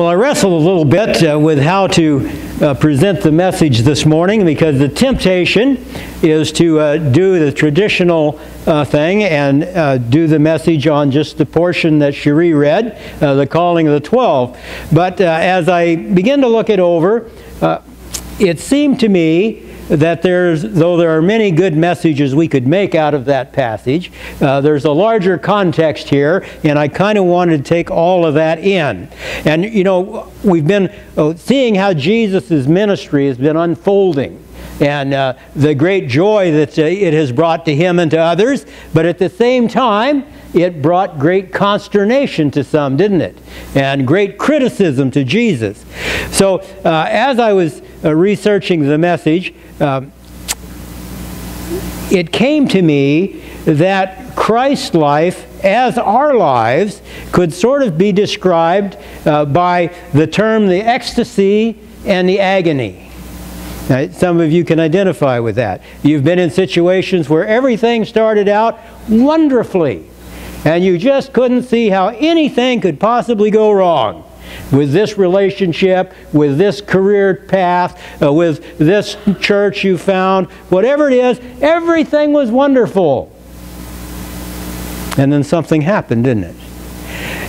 Well, I wrestled a little bit uh, with how to uh, present the message this morning because the temptation is to uh, do the traditional uh, thing and uh, do the message on just the portion that Cherie read, uh, the calling of the twelve. But as I begin to look it over, it seemed to me that there's, though there are many good messages we could make out of that passage, uh, there's a larger context here, and I kind of wanted to take all of that in. And, you know, we've been uh, seeing how Jesus' ministry has been unfolding and uh, the great joy that uh, it has brought to him and to others, but at the same time, it brought great consternation to some, didn't it? And great criticism to Jesus. So, uh, as I was uh, researching the message, um, it came to me that Christ's life, as our lives, could sort of be described uh, by the term the ecstasy and the agony. Now, some of you can identify with that. You've been in situations where everything started out wonderfully, and you just couldn't see how anything could possibly go wrong with this relationship, with this career path, uh, with this church you found, whatever it is, everything was wonderful. And then something happened, didn't it?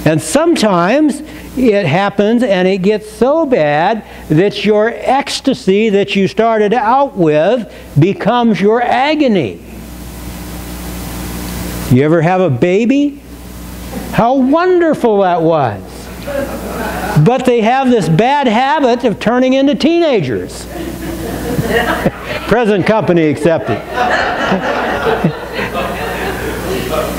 And sometimes it happens and it gets so bad that your ecstasy that you started out with becomes your agony. You ever have a baby? How wonderful that was. But they have this bad habit of turning into teenagers. Present company accepted.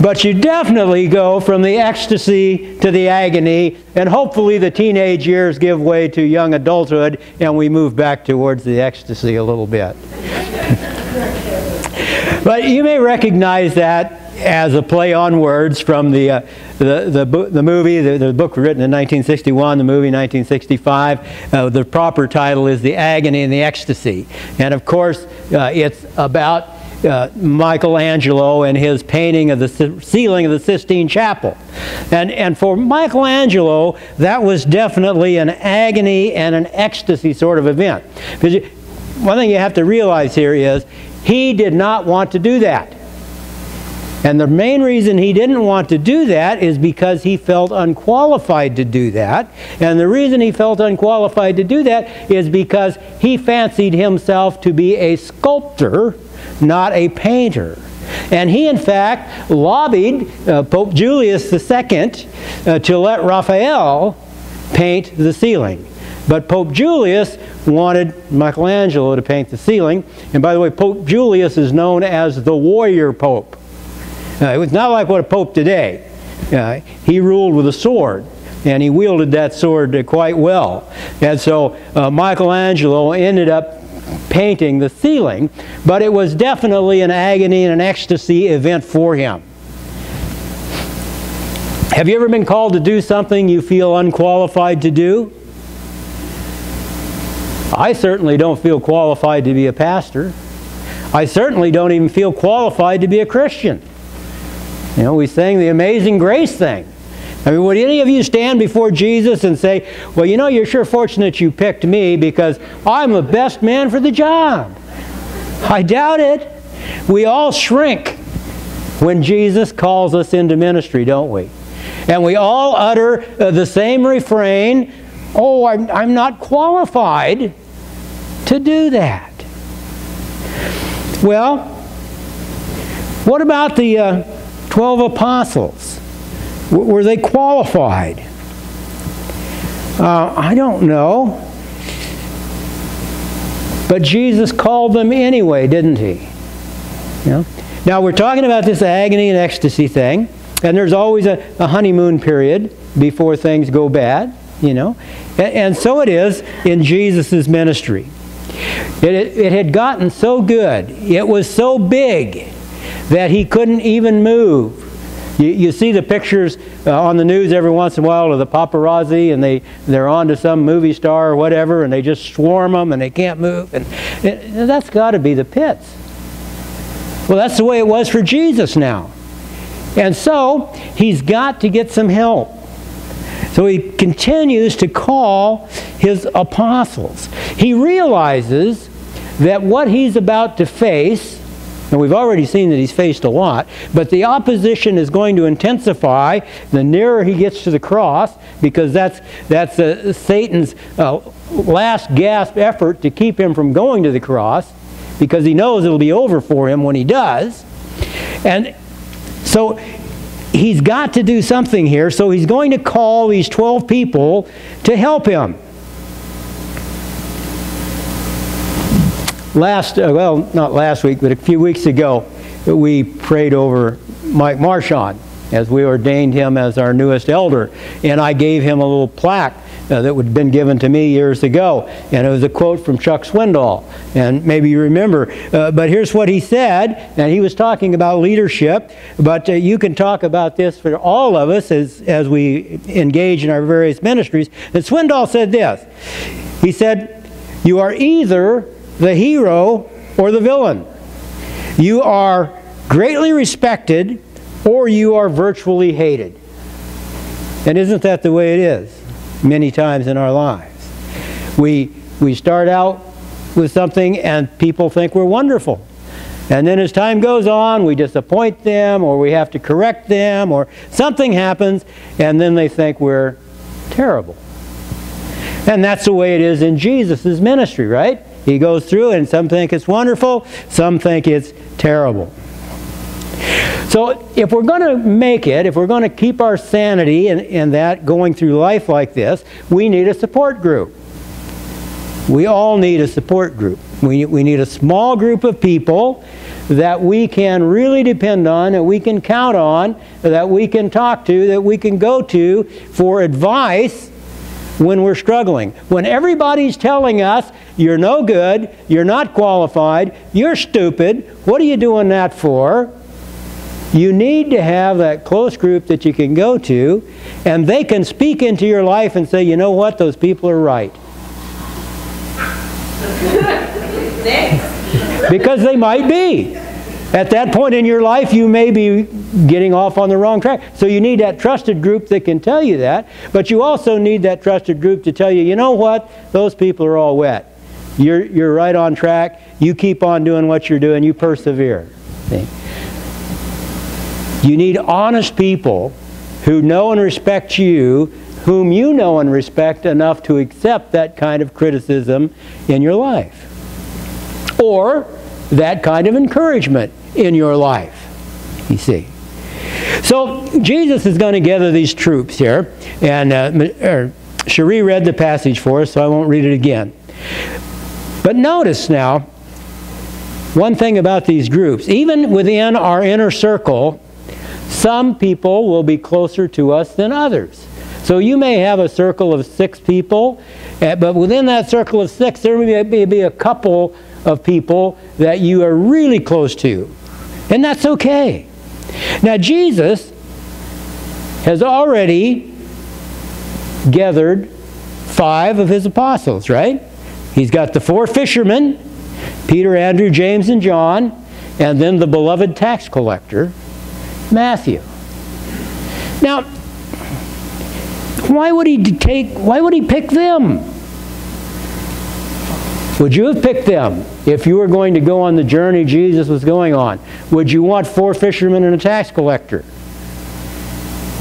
but you definitely go from the ecstasy to the agony, and hopefully the teenage years give way to young adulthood, and we move back towards the ecstasy a little bit. but you may recognize that as a play on words from the, uh, the, the, the, movie, the, the, book written in 1961, the movie 1965. Uh, the proper title is The Agony and the Ecstasy. And of course, uh, it's about uh, Michelangelo and his painting of the ceiling of the Sistine Chapel. And, and for Michelangelo, that was definitely an agony and an ecstasy sort of event. Because one thing you have to realize here is he did not want to do that. And the main reason he didn't want to do that is because he felt unqualified to do that. And the reason he felt unqualified to do that is because he fancied himself to be a sculptor, not a painter. And he, in fact, lobbied uh, Pope Julius II uh, to let Raphael paint the ceiling. But Pope Julius wanted Michelangelo to paint the ceiling. And by the way, Pope Julius is known as the warrior pope. Uh, it was not like what a pope today. Uh, he ruled with a sword, and he wielded that sword uh, quite well. And so uh, Michelangelo ended up painting the ceiling, but it was definitely an agony and an ecstasy event for him. Have you ever been called to do something you feel unqualified to do? I certainly don't feel qualified to be a pastor. I certainly don't even feel qualified to be a Christian. You know, we sang the Amazing Grace thing. I mean, would any of you stand before Jesus and say, well, you know, you're sure fortunate you picked me because I'm the best man for the job? I doubt it. We all shrink when Jesus calls us into ministry, don't we? And we all utter uh, the same refrain, oh, I'm, I'm not qualified to do that. Well, what about the... Uh, 12 apostles. were they qualified? Uh, I don't know. But Jesus called them anyway, didn't he? Know? Now we're talking about this agony and ecstasy thing, and there's always a, a honeymoon period before things go bad, you know. And, and so it is in Jesus' ministry. It, it, it had gotten so good, it was so big that he couldn't even move. You, you see the pictures uh, on the news every once in a while of the paparazzi and they, they're on to some movie star or whatever and they just swarm them and they can't move. And, and that's got to be the pits. Well, that's the way it was for Jesus now. And so, he's got to get some help. So he continues to call his apostles. He realizes that what he's about to face, and we've already seen that he's faced a lot, but the opposition is going to intensify the nearer he gets to the cross, because that's, that's uh, Satan's uh, last gasp effort to keep him from going to the cross, because he knows it'll be over for him when he does. And so he's got to do something here, so he's going to call these 12 people to help him. Last, uh, well, not last week, but a few weeks ago, we prayed over Mike Marchand as we ordained him as our newest elder. And I gave him a little plaque uh, that had been given to me years ago. And it was a quote from Chuck Swindoll. And maybe you remember. Uh, but here's what he said. And he was talking about leadership. But uh, you can talk about this for all of us as, as we engage in our various ministries. And Swindoll said this. He said, You are either the hero or the villain. You are greatly respected or you are virtually hated. And isn't that the way it is many times in our lives? We, we start out with something and people think we're wonderful. And then as time goes on, we disappoint them or we have to correct them or something happens and then they think we're terrible. And that's the way it is in Jesus' ministry, right? He goes through and some think it's wonderful, some think it's terrible. So if we're going to make it, if we're going to keep our sanity and, and that going through life like this, we need a support group. We all need a support group. We, we need a small group of people that we can really depend on, that we can count on, that we can talk to, that we can go to for advice when we're struggling. When everybody's telling us, you're no good, you're not qualified, you're stupid, what are you doing that for? You need to have that close group that you can go to, and they can speak into your life and say, you know what, those people are right. because they might be. At that point in your life, you may be getting off on the wrong track. So you need that trusted group that can tell you that, but you also need that trusted group to tell you, you know what, those people are all wet. You're, you're right on track. You keep on doing what you're doing. You persevere. See? You need honest people who know and respect you, whom you know and respect enough to accept that kind of criticism in your life. Or that kind of encouragement in your life, you see. So Jesus is going to gather these troops here, and uh, Cherie read the passage for us, so I won't read it again. But notice now, one thing about these groups, even within our inner circle, some people will be closer to us than others. So you may have a circle of six people, eh, but within that circle of six, there may be a couple of people that you are really close to. And that's okay. Now, Jesus has already gathered five of his apostles, right? He's got the four fishermen Peter, Andrew, James, and John, and then the beloved tax collector, Matthew. Now, why would he take why would he pick them? Would you have picked them if you were going to go on the journey Jesus was going on? Would you want four fishermen and a tax collector?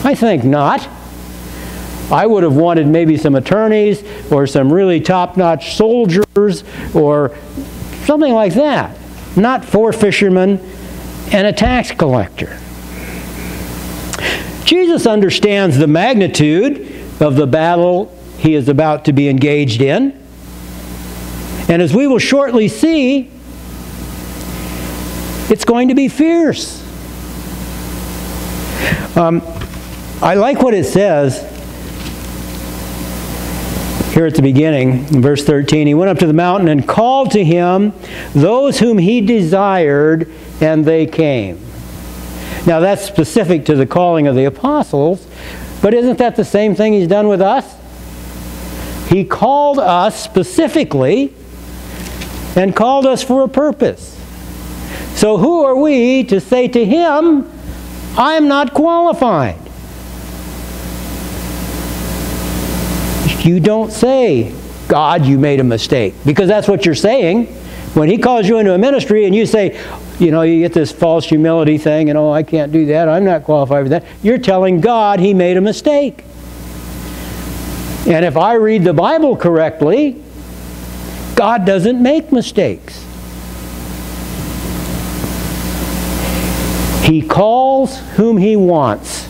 I think not. I would have wanted maybe some attorneys or some really top-notch soldiers or something like that. Not four fishermen and a tax collector. Jesus understands the magnitude of the battle he is about to be engaged in. And as we will shortly see, it's going to be fierce. Um, I like what it says here at the beginning, in verse 13. He went up to the mountain and called to him those whom he desired, and they came. Now, that's specific to the calling of the apostles, but isn't that the same thing he's done with us? He called us specifically and called us for a purpose. So who are we to say to him, I am not qualified? you don't say, God, you made a mistake. Because that's what you're saying. When he calls you into a ministry and you say, you know, you get this false humility thing, and oh, I can't do that, I'm not qualified for that. You're telling God he made a mistake. And if I read the Bible correctly, God doesn't make mistakes. He calls whom he wants,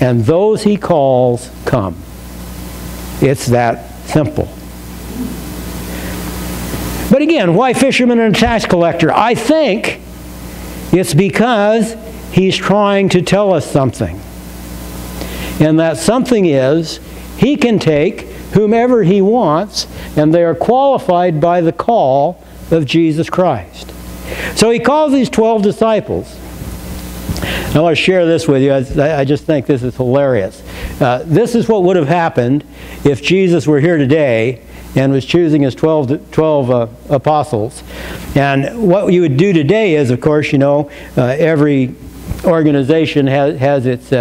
and those he calls come. It's that simple. But again, why fisherman and tax collector? I think it's because he's trying to tell us something. And that something is he can take whomever he wants, and they are qualified by the call of Jesus Christ. So he calls these 12 disciples. I want to share this with you. I, just think this is hilarious. Uh, this is what would have happened if Jesus were here today and was choosing his 12, 12 uh, apostles. And what you would do today is, of course, you know, uh, every organization has, has its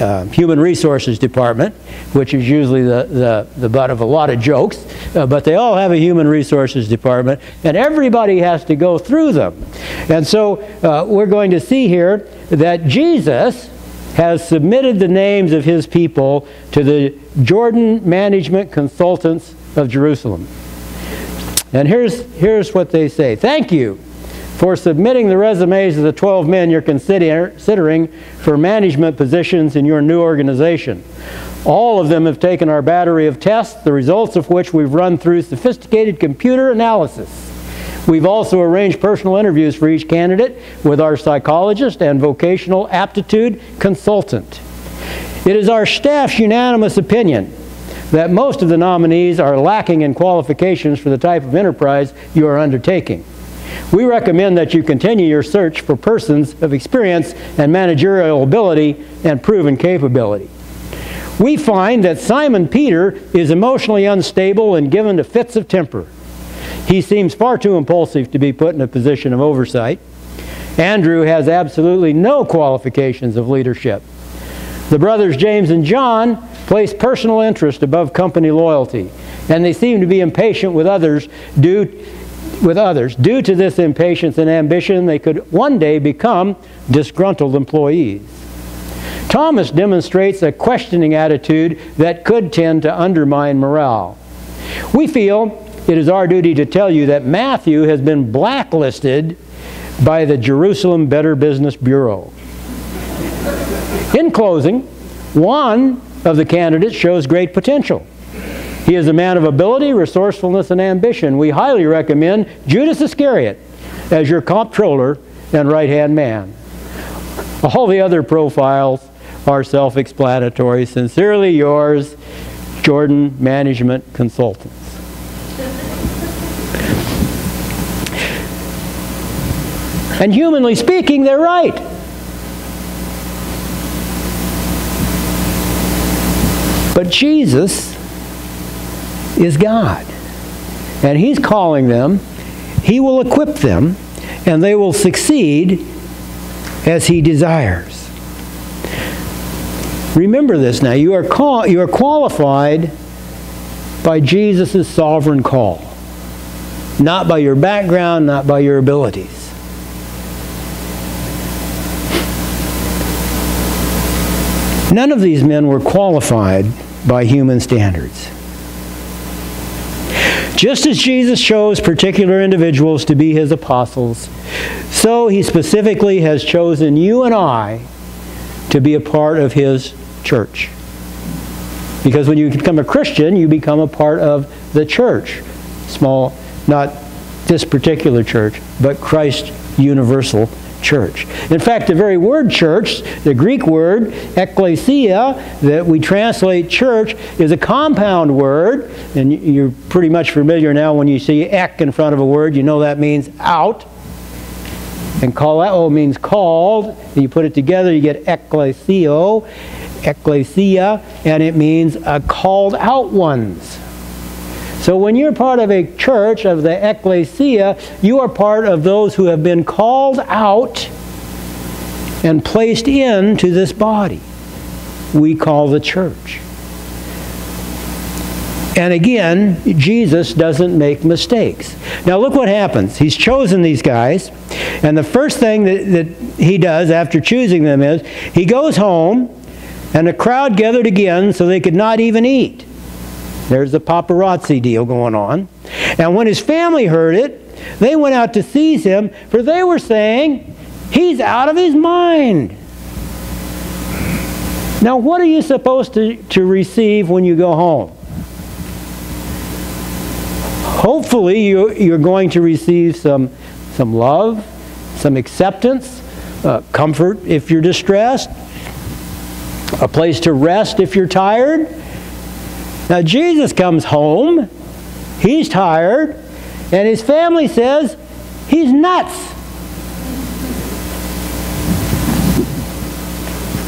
uh, human resources department, which is usually the, the, the butt of a lot of jokes, uh, but they all have a human resources department, and everybody has to go through them. And so uh, we're going to see here that Jesus has submitted the names of his people to the Jordan Management Consultants of Jerusalem. And here's, here's what they say. Thank you for submitting the resumes of the 12 men you're considering for management positions in your new organization. All of them have taken our battery of tests, the results of which we've run through sophisticated computer analysis. We've also arranged personal interviews for each candidate with our psychologist and vocational aptitude consultant. It is our staff's unanimous opinion that most of the nominees are lacking in qualifications for the type of enterprise you are undertaking. We recommend that you continue your search for persons of experience and managerial ability and proven capability. We find that Simon Peter is emotionally unstable and given to fits of temper. He seems far too impulsive to be put in a position of oversight. Andrew has absolutely no qualifications of leadership. The brothers James and John place personal interest above company loyalty, and they seem to be impatient with others due with others. Due to this impatience and ambition, they could one day become disgruntled employees. Thomas demonstrates a questioning attitude that could tend to undermine morale. We feel it is our duty to tell you that Matthew has been blacklisted by the Jerusalem Better Business Bureau. In closing, one of the candidates shows great potential. He is a man of ability, resourcefulness, and ambition. We highly recommend Judas Iscariot as your comptroller and right-hand man. All the other profiles are self-explanatory. Sincerely yours, Jordan Management Consultants. And humanly speaking, they're right. But Jesus is God. And He's calling them, He will equip them, and they will succeed as He desires. Remember this now. You are, call, you are qualified by Jesus' sovereign call, not by your background, not by your abilities. None of these men were qualified by human standards. Just as Jesus chose particular individuals to be his apostles, so he specifically has chosen you and I to be a part of his church. Because when you become a Christian, you become a part of the church. Small, not this particular church, but Christ universal church. In fact, the very word church, the Greek word ekklesia, that we translate church, is a compound word, and you're pretty much familiar now when you see ek in front of a word, you know that means out. And kaleo means called, you put it together, you get ekklesio, ekklesia, and it means uh, called out ones. So when you're part of a church, of the ecclesia, you are part of those who have been called out and placed into this body we call the church. And again, Jesus doesn't make mistakes. Now, look what happens. He's chosen these guys, and the first thing that, that he does after choosing them is he goes home, and the crowd gathered again so they could not even eat. There's the paparazzi deal going on. And when his family heard it, they went out to seize him, for they were saying, He's out of his mind. Now, what are you supposed to, to receive when you go home? Hopefully, you, you're going to receive some, some love, some acceptance, uh, comfort if you're distressed, a place to rest if you're tired. Now, Jesus comes home, he's tired, and his family says he's nuts.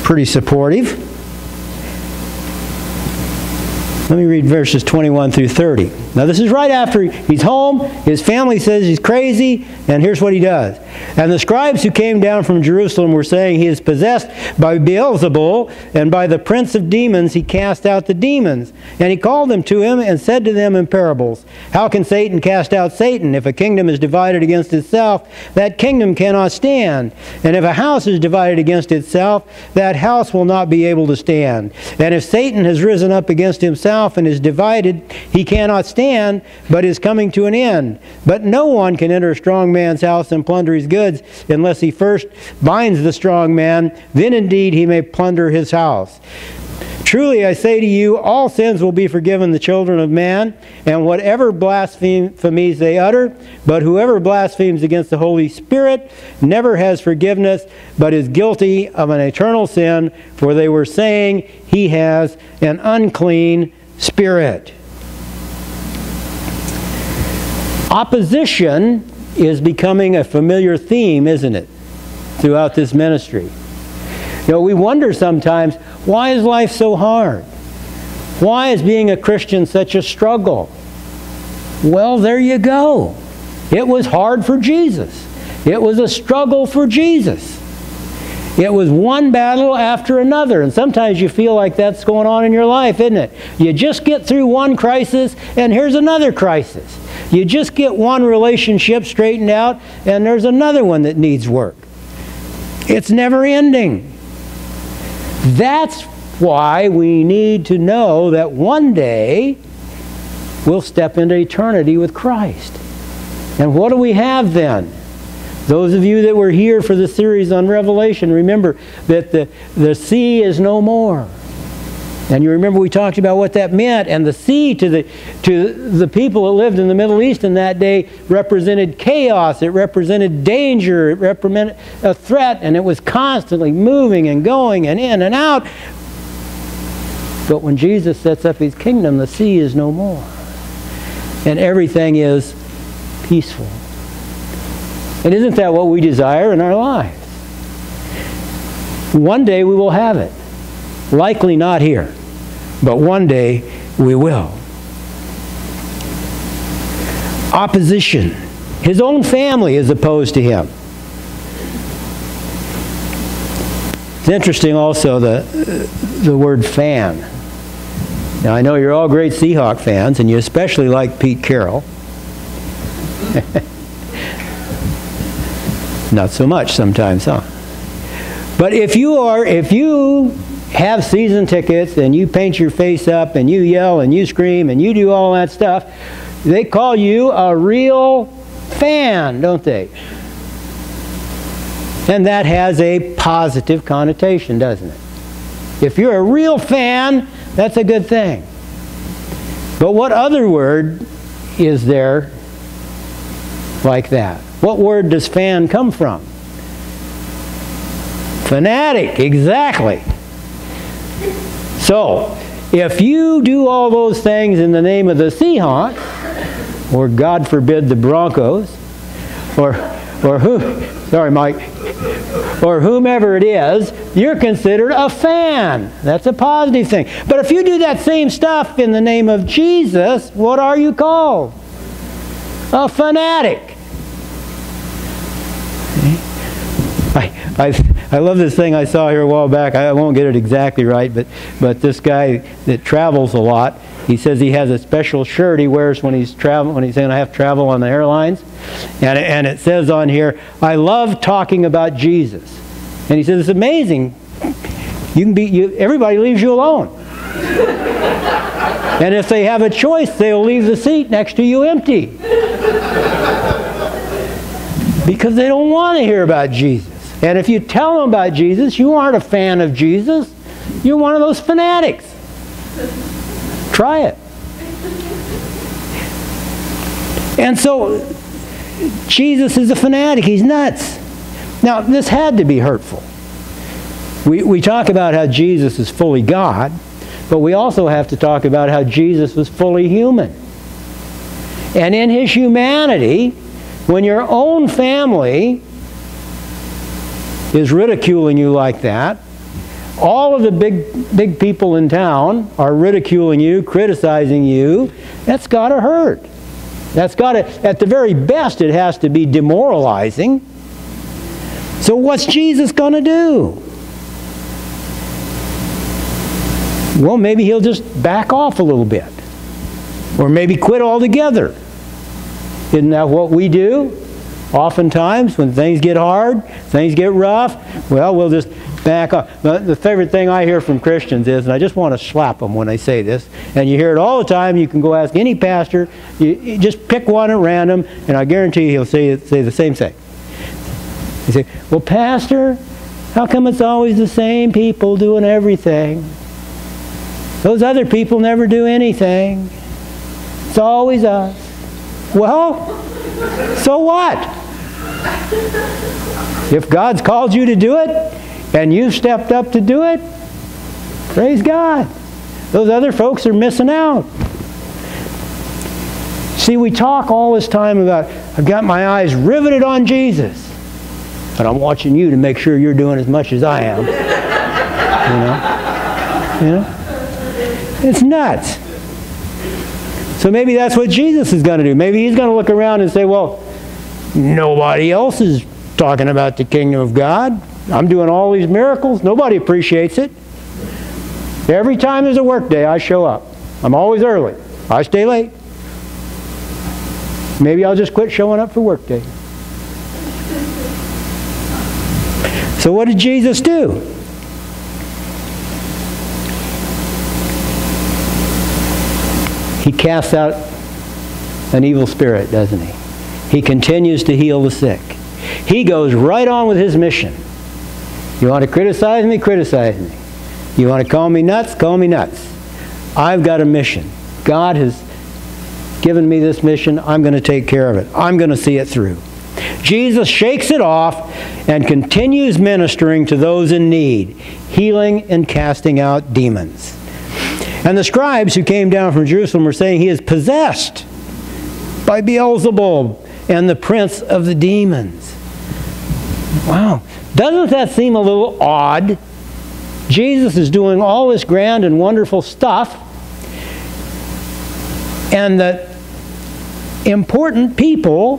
Pretty supportive. Let me read verses 21 through 30. Now, this is right after he's home. His family says he's crazy, and here's what he does. And the scribes who came down from Jerusalem were saying, He is possessed by Beelzebul, and by the prince of demons he cast out the demons. And he called them to him and said to them in parables, How can Satan cast out Satan? If a kingdom is divided against itself, that kingdom cannot stand. And if a house is divided against itself, that house will not be able to stand. And if Satan has risen up against himself, and is divided, he cannot stand, but is coming to an end. But no one can enter a strong man's house and plunder his goods unless he first binds the strong man. Then indeed he may plunder his house. Truly I say to you, all sins will be forgiven the children of man, and whatever blasphemies they utter. But whoever blasphemes against the Holy Spirit never has forgiveness, but is guilty of an eternal sin, for they were saying he has an unclean spirit. Opposition is becoming a familiar theme, isn't it, throughout this ministry? You know, we wonder sometimes, why is life so hard? Why is being a Christian such a struggle? Well, there you go. It was hard for Jesus. It was a struggle for Jesus. It was one battle after another. And sometimes you feel like that's going on in your life, isn't it? You just get through one crisis, and here's another crisis. You just get one relationship straightened out, and there's another one that needs work. It's never ending. That's why we need to know that one day we'll step into eternity with Christ. And what do we have then? Those of you that were here for the series on Revelation, remember that the, the sea is no more. And you remember we talked about what that meant, and the sea to the, to the people that lived in the Middle East in that day represented chaos, it represented danger, it represented a threat, and it was constantly moving and going and in and out. But when Jesus sets up his kingdom, the sea is no more. And everything is peaceful. And isn't that what we desire in our lives? One day we will have it. Likely not here, but one day we will. Opposition. His own family is opposed to him. It's interesting also the, the word fan. Now I know you're all great Seahawk fans and you especially like Pete Carroll. Not so much sometimes, huh? But if you are, if you have season tickets and you paint your face up and you yell and you scream and you do all that stuff, they call you a real fan, don't they? And that has a positive connotation, doesn't it? If you're a real fan, that's a good thing. But what other word is there like that? What word does fan come from? Fanatic, exactly. So, if you do all those things in the name of the Seahawks, or God forbid the Broncos, or, or who, sorry Mike, or whomever it is, you're considered a fan. That's a positive thing. But if you do that same stuff in the name of Jesus, what are you called? A fanatic. I, I, I love this thing I saw here a while back. I won't get it exactly right, but, but this guy that travels a lot, He says he has a special shirt he wears when he's travel when he's going to have travel on the airlines, and and it says on here, "I love talking about Jesus." And he says it's amazing. You can be you, everybody leaves you alone. and if they have a choice, they'll leave the seat next to you empty. because they don't want to hear about Jesus. And if you tell them about Jesus, you aren't a fan of Jesus. You're one of those fanatics. Try it. And so, Jesus is a fanatic. He's nuts. Now, this had to be hurtful. We, we talk about how Jesus is fully God, but we also have to talk about how Jesus was fully human. And in his humanity, when your own family is ridiculing you like that, all of the big, big people in town are ridiculing you, criticizing you. That's got to hurt. That's got to, at the very best, it has to be demoralizing. So, what's Jesus going to do? Well, maybe he'll just back off a little bit. Or maybe quit altogether. Isn't that what we do? Oftentimes, when things get hard, things get rough, well, we'll just back off. The, the favorite thing I hear from Christians is, and I just want to slap them when they say this, and you hear it all the time. You can go ask any pastor. You, you just pick one at random, and I guarantee you he'll say, say the same thing. You say, well, Pastor, how come it's always the same people doing everything? Those other people never do anything. It's always us. Well, so what? If God's called you to do it and you've stepped up to do it, praise God. Those other folks are missing out. See, we talk all this time about, I've got my eyes riveted on Jesus, but I'm watching you to make sure you're doing as much as I am. You know? You know? It's nuts. So maybe that's what Jesus is going to do. Maybe he's going to look around and say, well, nobody else is talking about the kingdom of God. I'm doing all these miracles. Nobody appreciates it. Every time there's a work day, I show up. I'm always early. I stay late. Maybe I'll just quit showing up for work day. So what did Jesus do? He casts out an evil spirit, doesn't he? He continues to heal the sick. He goes right on with his mission. You want to criticize me? Criticize me. You want to call me nuts? Call me nuts. I've got a mission. God has given me this mission. I'm going to take care of it. I'm going to see it through. Jesus shakes it off and continues ministering to those in need, healing and casting out demons. And the scribes who came down from Jerusalem were saying he is possessed by Beelzebub and the prince of the demons. Wow. Doesn't that seem a little odd? Jesus is doing all this grand and wonderful stuff, and the important people,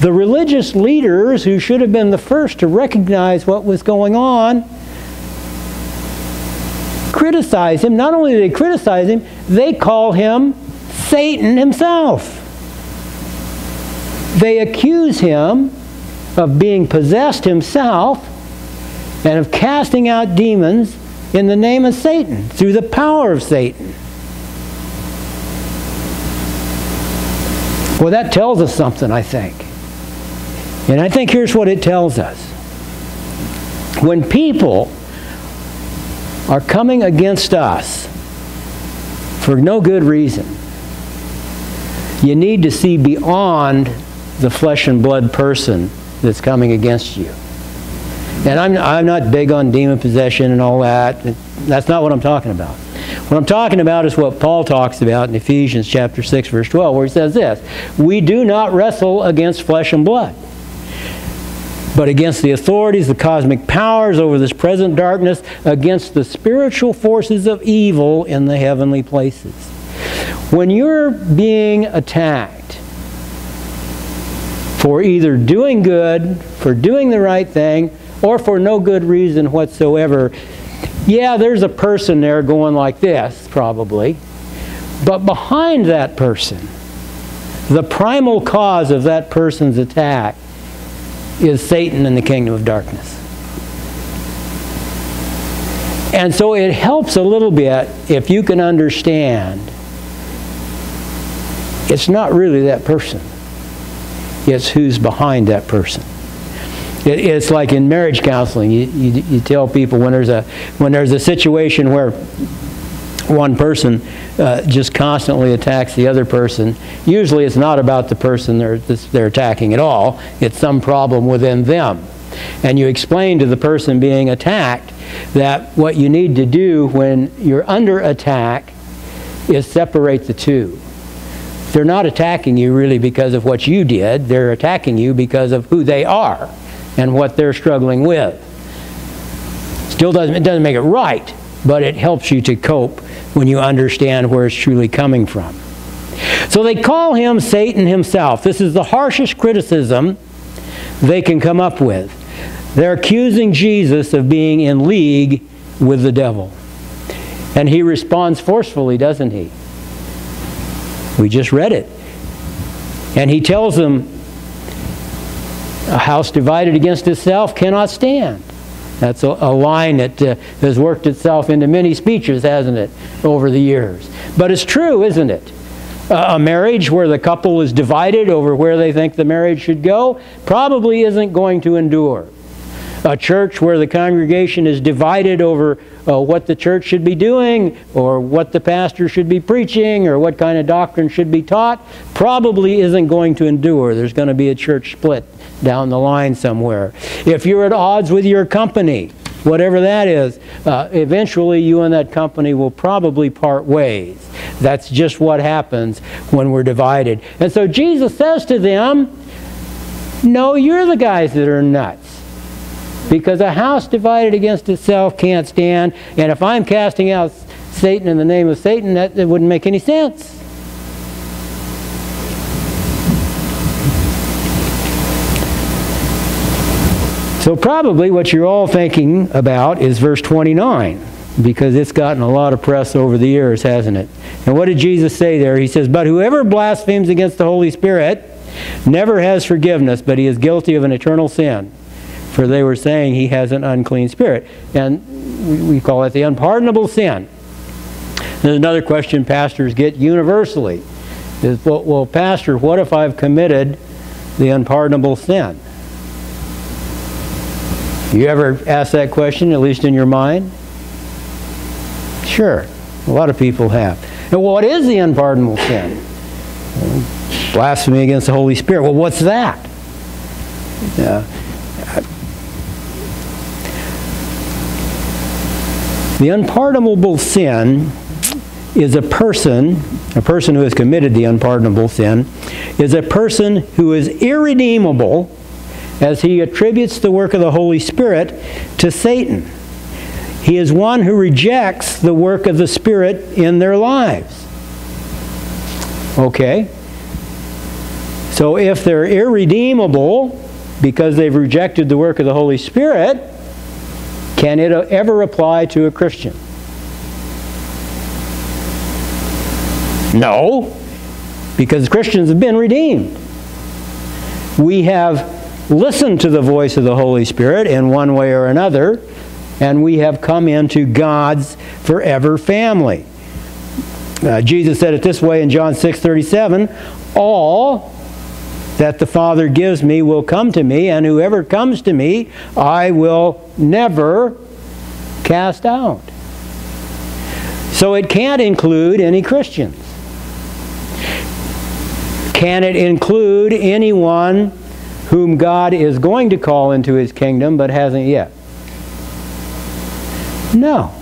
the religious leaders who should have been the first to recognize what was going on, criticize him. Not only do they criticize him, they call him Satan himself. They accuse him of being possessed himself and of casting out demons in the name of Satan, through the power of Satan. Well, that tells us something, I think. And I think here's what it tells us. When people are coming against us for no good reason, you need to see beyond the flesh and blood person that's coming against you. And I'm, I'm not big on demon possession and all that. That's not what I'm talking about. What I'm talking about is what Paul talks about in Ephesians chapter 6 verse 12 where he says this, "We do not wrestle against flesh and blood, but against the authorities, the cosmic powers over this present darkness, against the spiritual forces of evil in the heavenly places." When you're being attacked for either doing good, for doing the right thing, or for no good reason whatsoever, yeah, there's a person there going like this, probably. But behind that person, the primal cause of that person's attack is Satan and the kingdom of darkness. And so it helps a little bit if you can understand it's not really that person. It's who's behind that person. It, it's like in marriage counseling. You, you, you, tell people when there's a when there's a situation where one person uh, just constantly attacks the other person. Usually, it's not about the person they're they're attacking at all. It's some problem within them. And you explain to the person being attacked that what you need to do when you're under attack is separate the two. They're not attacking you really because of what you did. They're attacking you because of who they are and what they're struggling with. Still doesn't, it doesn't make it right, but it helps you to cope when you understand where it's truly coming from. So they call him Satan himself. This is the harshest criticism they can come up with. They're accusing Jesus of being in league with the devil. And he responds forcefully, doesn't he? We just read it. And he tells them, a house divided against itself cannot stand. That's a, a line that uh, has worked itself into many speeches, hasn't it, over the years. But it's true, isn't it? Uh, a marriage where the couple is divided over where they think the marriage should go probably isn't going to endure. A church where the congregation is divided over uh, what the church should be doing or what the pastor should be preaching or what kind of doctrine should be taught probably isn't going to endure. There's going to be a church split down the line somewhere. If you're at odds with your company, whatever that is, uh, eventually you and that company will probably part ways. That's just what happens when we're divided. And so Jesus says to them, No, you're the guys that are nuts. Because a house divided against itself can't stand. And if I'm casting out Satan in the name of Satan, that, that wouldn't make any sense. So probably what you're all thinking about is verse 29 because it's gotten a lot of press over the years, hasn't it? And what did Jesus say there? He says, But whoever blasphemes against the Holy Spirit never has forgiveness, but he is guilty of an eternal sin for they were saying he has an unclean spirit. And we call it the unpardonable sin. There's another question pastors get universally. Is, well, well, pastor, what if I've committed the unpardonable sin? You ever ask that question, at least in your mind? Sure. A lot of people have. And what is the unpardonable sin? Blasphemy against the Holy Spirit. Well, what's that? Yeah. The unpardonable sin is a person, a person who has committed the unpardonable sin, is a person who is irredeemable as he attributes the work of the Holy Spirit to Satan. He is one who rejects the work of the Spirit in their lives. Okay? So if they're irredeemable because they've rejected the work of the Holy Spirit, can it ever apply to a Christian? No, because Christians have been redeemed. We have listened to the voice of the Holy Spirit in one way or another, and we have come into God's forever family. Uh, Jesus said it this way in John 6:37, "All that the Father gives me will come to me, and whoever comes to me, I will never cast out. So it can't include any Christians. Can it include anyone whom God is going to call into his kingdom but hasn't yet? No.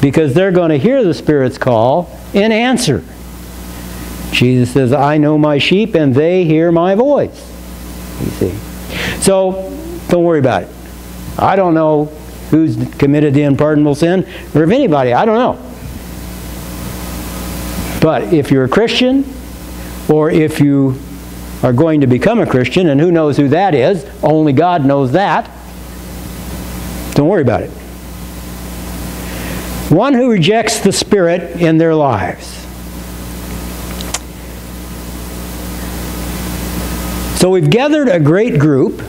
Because they're going to hear the Spirit's call and answer. Jesus says, I know my sheep and they hear my voice. You see. So don't worry about it. I don't know who's committed the unpardonable sin or if anybody. I don't know. But if you're a Christian or if you are going to become a Christian, and who knows who that is, only God knows that, don't worry about it. One who rejects the Spirit in their lives So we've gathered a great group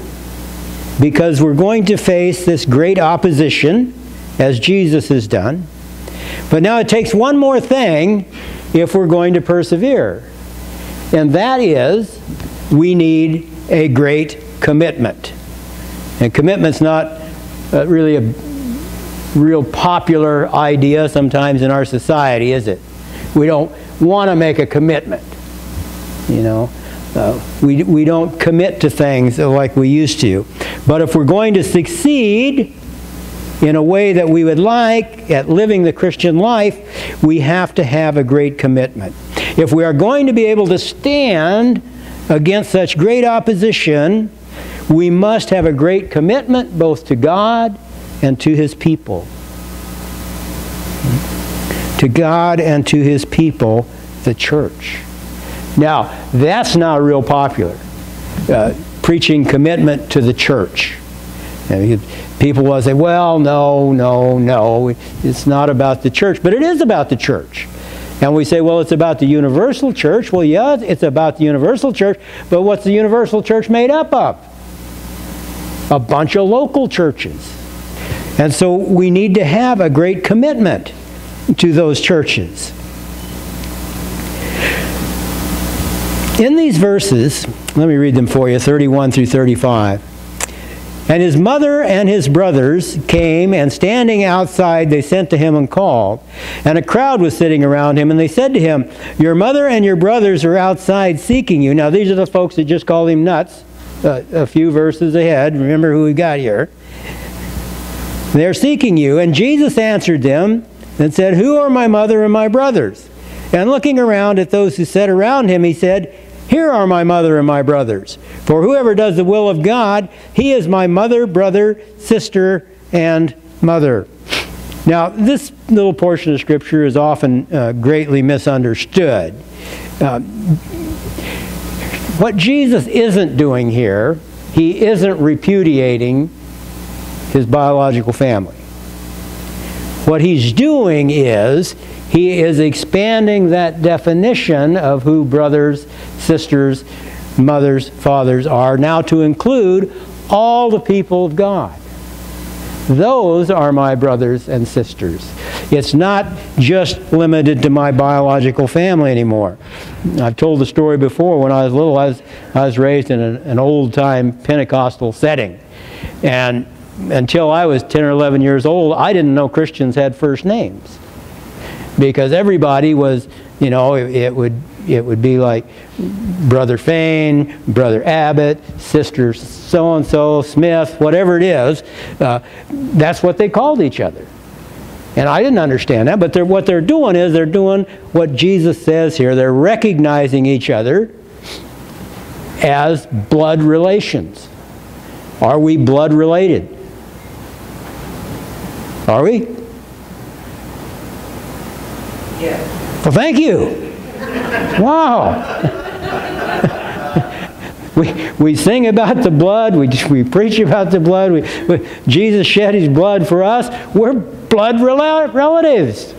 because we're going to face this great opposition as Jesus has done. But now it takes one more thing if we're going to persevere. And that is we need a great commitment. And commitment's not uh, really a real popular idea sometimes in our society, is it? We don't want to make a commitment. You know, uh, we, we don't commit to things like we used to. But if we're going to succeed in a way that we would like at living the Christian life, we have to have a great commitment. If we are going to be able to stand against such great opposition, we must have a great commitment both to God and to His people. To God and to His people, the church. Now, that's not real popular, uh, preaching commitment to the church. And people will say, well, no, no, no, it's not about the church. But it is about the church. And we say, well, it's about the universal church. Well, yeah, it's about the universal church, but what's the universal church made up of? A bunch of local churches. And so we need to have a great commitment to those churches. In these verses, let me read them for you 31 through 35. And his mother and his brothers came, and standing outside, they sent to him and called. And a crowd was sitting around him, and they said to him, Your mother and your brothers are outside seeking you. Now, these are the folks that just called him nuts uh, a few verses ahead. Remember who we got here. They're seeking you. And Jesus answered them and said, Who are my mother and my brothers? And looking around at those who sat around him, he said, here are my mother and my brothers. For whoever does the will of God, he is my mother, brother, sister, and mother. Now, this little portion of Scripture is often uh, greatly misunderstood. Uh, what Jesus isn't doing here, he isn't repudiating his biological family. What he's doing is he is expanding that definition of who brothers, sisters, mothers, fathers are now to include all the people of God. Those are my brothers and sisters. It's not just limited to my biological family anymore. I've told the story before. When I was little, I was, I was raised in an, an old time Pentecostal setting. And until I was 10 or 11 years old, I didn't know Christians had first names because everybody was, you know, it, it would it would be like Brother Fain, Brother Abbott, Sister so and so, Smith, whatever it is. Uh, that's what they called each other. And I didn't understand that, but they're, what they're doing is they're doing what Jesus says here. They're recognizing each other as blood relations. Are we blood related? Are we? Yeah. Well, thank you. Wow. we, we sing about the blood. We, we preach about the blood. We, we, Jesus shed his blood for us. We're blood rel relatives.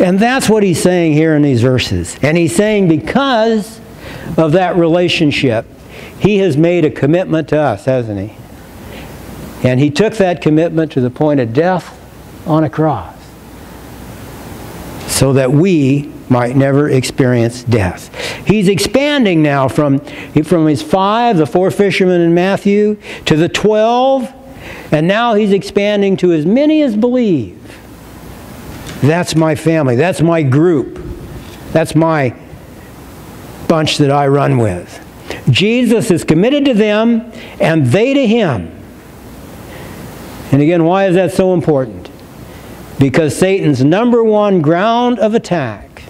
And that's what he's saying here in these verses. And he's saying because of that relationship, he has made a commitment to us, hasn't he? And he took that commitment to the point of death on a cross so that we might never experience death. He's expanding now from, from his five, the four fishermen in Matthew, to the twelve, and now he's expanding to as many as believe. That's my family. That's my group. That's my bunch that I run with. Jesus is committed to them, and they to him. And again, why is that so important? Because Satan's number one ground of attack,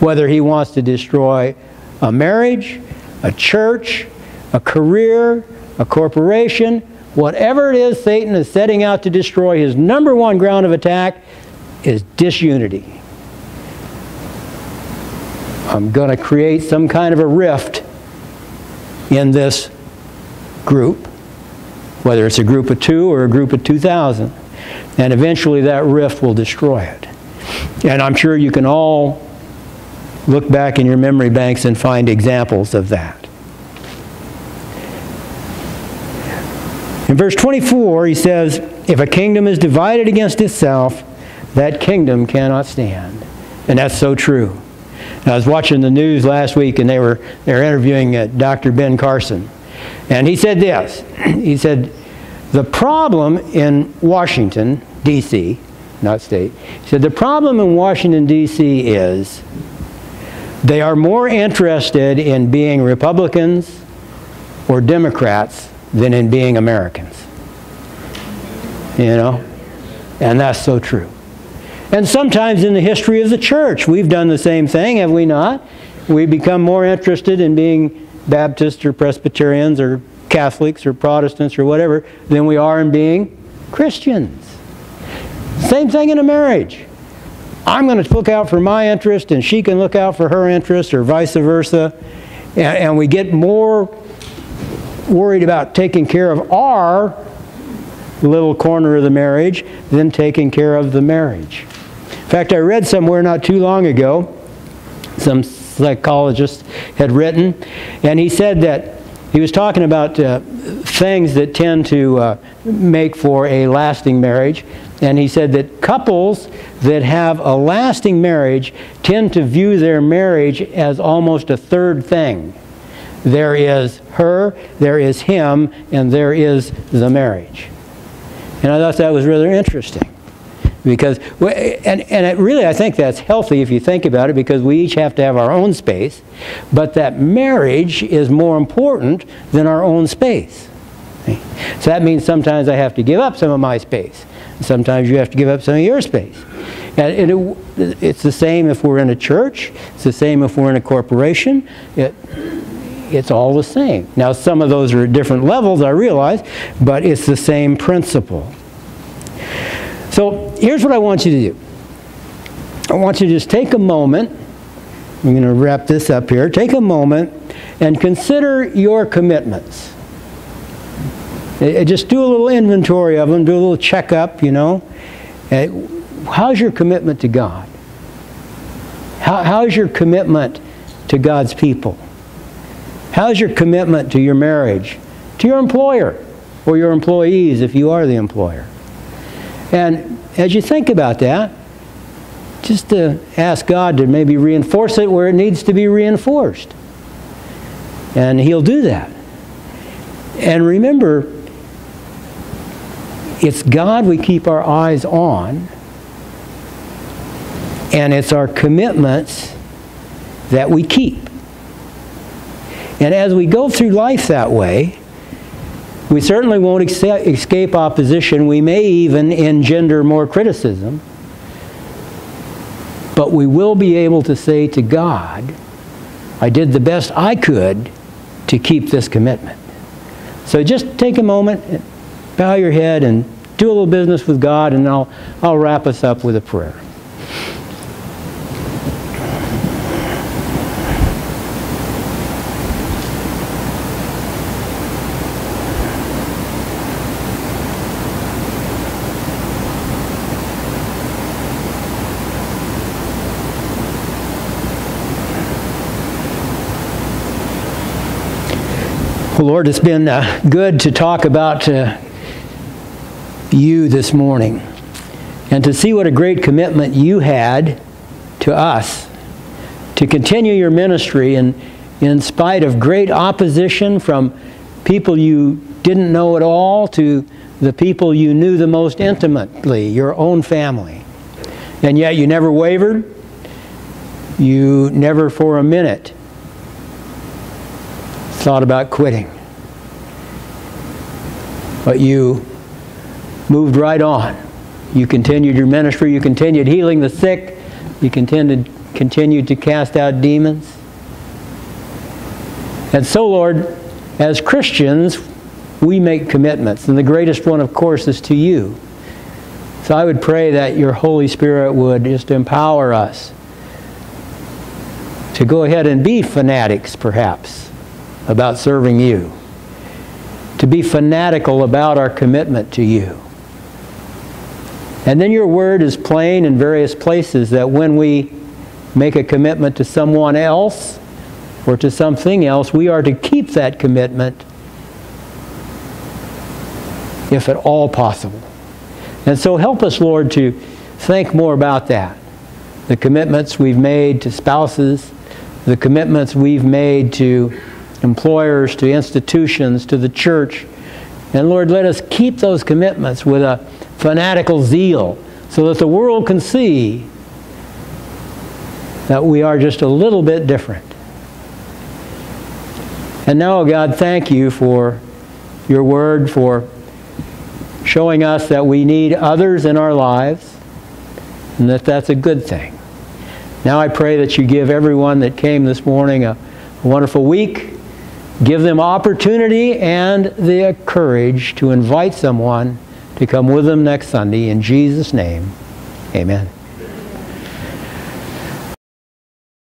whether he wants to destroy a marriage, a church, a career, a corporation, whatever it is Satan is setting out to destroy, his number one ground of attack is disunity. I'm going to create some kind of a rift in this group whether it's a group of two or a group of 2,000. And eventually that rift will destroy it. And I'm sure you can all look back in your memory banks and find examples of that. In verse 24, he says, If a kingdom is divided against itself, that kingdom cannot stand. And that's so true. I was watching the news last week and they were, they were interviewing uh, Dr. Ben Carson. And he said this He said, The problem in Washington, D.C., not state, said, The problem in Washington, D.C. is they are more interested in being Republicans or Democrats than in being Americans. You know? And that's so true. And sometimes in the history of the church, we've done the same thing, have we not? We become more interested in being Baptists or Presbyterians or Catholics or Protestants or whatever than we are in being Christians. Same thing in a marriage. I'm going to look out for my interest and she can look out for her interest or vice versa. And, and we get more worried about taking care of our little corner of the marriage than taking care of the marriage. In fact, I read somewhere not too long ago, some psychologist had written, and he said that he was talking about uh, things that tend to uh, make for a lasting marriage. And he said that couples that have a lasting marriage tend to view their marriage as almost a third thing. There is her, there is him, and there is the marriage. And I thought that was rather interesting because and and it really I think that's healthy if you think about it because we each have to have our own space, but that marriage is more important than our own space. So that means sometimes I have to give up some of my space. Sometimes you have to give up some of your space. And it, it's the same if we're in a church. It's the same if we're in a corporation. It, it's all the same. Now, some of those are at different levels, I realize, but it's the same principle. So here's what I want you to do. I want you to just take a moment. I'm going to wrap this up here. Take a moment and consider your commitments. Eh, eh, just do a little inventory of them, do a little checkup, you know. Eh, how's your commitment to God? How, how's your commitment to God's people? How's your commitment to your marriage? To your employer or your employees if you are the employer? And as you think about that, just to ask God to maybe reinforce it where it needs to be reinforced. And He'll do that. And remember, it's God we keep our eyes on, and it's our commitments that we keep. And as we go through life that way, we certainly won't escape opposition. We may even engender more criticism. But we will be able to say to God, I did the best I could to keep this commitment. So just take a moment, bow your head, and do a little business with God, and I'll, I'll wrap us up with a prayer. Lord, it's been uh, good to talk about uh, you this morning and to see what a great commitment you had to us to continue your ministry and in spite of great opposition from people you didn't know at all to the people you knew the most intimately, your own family. And yet you never wavered. You never for a minute thought about quitting. But you moved right on. You continued your ministry, you continued healing the sick, you continued, continued to cast out demons. And so, Lord, as Christians, we make commitments. And the greatest one, of course, is to you. So I would pray that your Holy Spirit would just empower us to go ahead and be fanatics, perhaps about serving you, to be fanatical about our commitment to you. And then your word is plain in various places that when we make a commitment to someone else or to something else, we are to keep that commitment if at all possible. And so help us, Lord, to think more about that. The commitments we've made to spouses, the commitments we've made to employers, to institutions, to the church. And Lord, let us keep those commitments with a fanatical zeal so that the world can see that we are just a little bit different. And now, God, thank you for your word, for showing us that we need others in our lives and that that's a good thing. Now I pray that you give everyone that came this morning a wonderful week. Give them opportunity and the courage to invite someone to come with them next Sunday. In Jesus' name, amen.